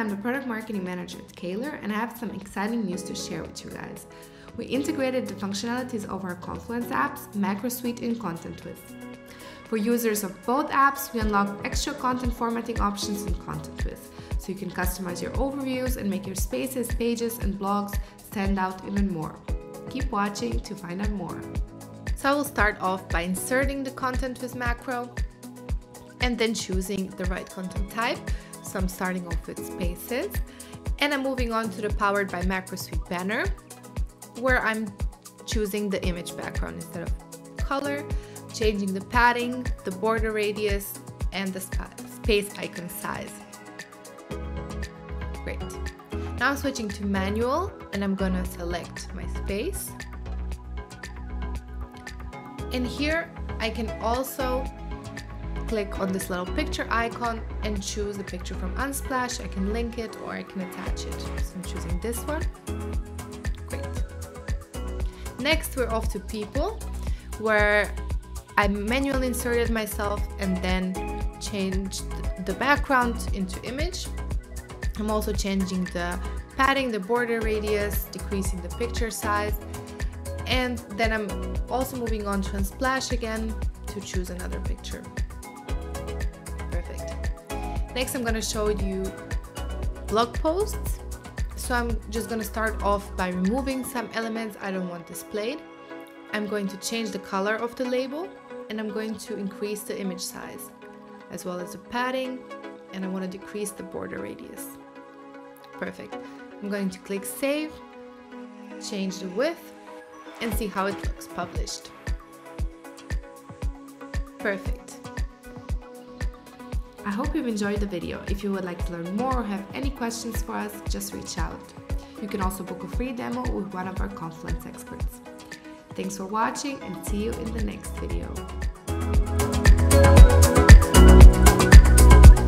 I'm the product marketing manager at Caelor and I have some exciting news to share with you guys. We integrated the functionalities of our Confluence apps, MacroSuite and Content Viz. For users of both apps, we unlock extra content formatting options in Content Viz, so you can customize your overviews and make your spaces, pages, and blogs stand out even more. Keep watching to find out more. So I will start off by inserting the content ContentWiz macro and then choosing the right content type. So I'm starting off with spaces and I'm moving on to the powered by MacroSuite banner where I'm choosing the image background instead of color, changing the padding, the border radius, and the space icon size. Great. Now I'm switching to manual and I'm gonna select my space. And here I can also click on this little picture icon and choose the picture from Unsplash. I can link it or I can attach it. So I'm choosing this one. Great. Next, we're off to people, where I manually inserted myself and then changed the background into image. I'm also changing the padding, the border radius, decreasing the picture size. And then I'm also moving on to Unsplash again to choose another picture. Next, I'm gonna show you blog posts. So I'm just gonna start off by removing some elements I don't want displayed. I'm going to change the color of the label and I'm going to increase the image size as well as the padding and I want to decrease the border radius. Perfect. I'm going to click save, change the width and see how it looks published. Perfect. I hope you've enjoyed the video. If you would like to learn more or have any questions for us, just reach out. You can also book a free demo with one of our Confluence experts. Thanks for watching and see you in the next video.